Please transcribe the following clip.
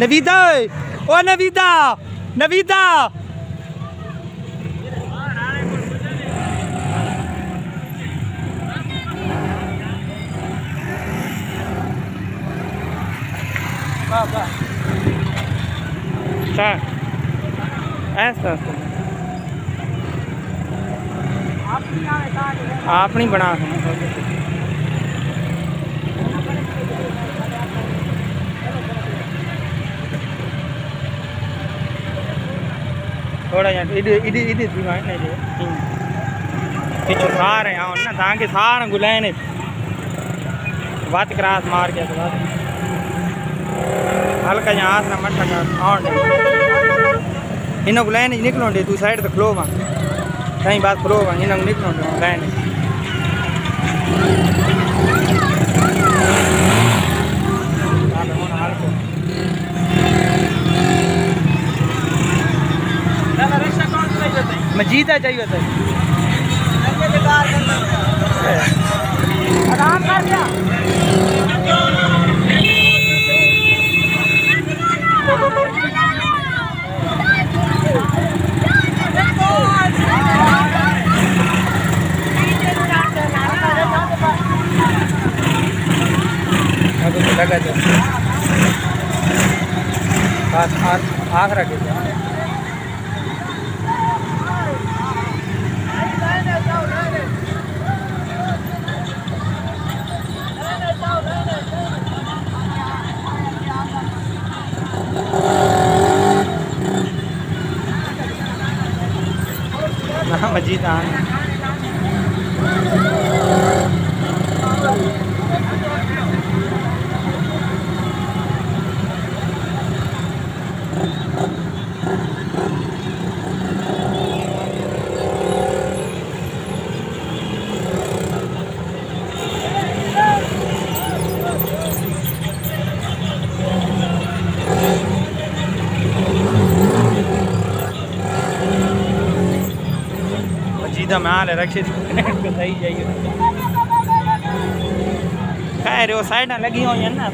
Navida! Oh Navida! Navida! ऐसा आप नहीं बना थोड़ा नहीं जो सारे ना सारे गुलाए ने बात क्रास मार तो बात। हल्का यहाँ हाथ ना मट्टा कर और इन गुलाए निकलो तू साइड तो खलो वहाँ कहीं बात खलो वहाँ इन निकलो दे गुलाए मजीदा चाहिए था। आख रखे मजीद आन। मजीदा में हाल है रक्षित सही जाइए खैर वो साइड लगी हुई ना